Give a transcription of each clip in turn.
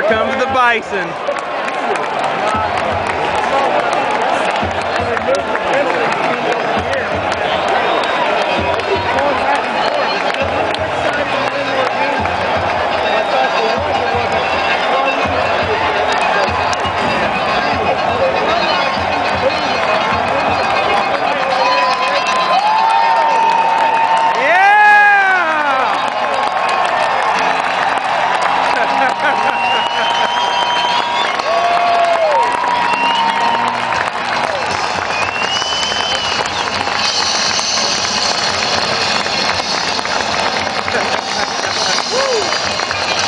Here comes the bison. Ha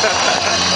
ha!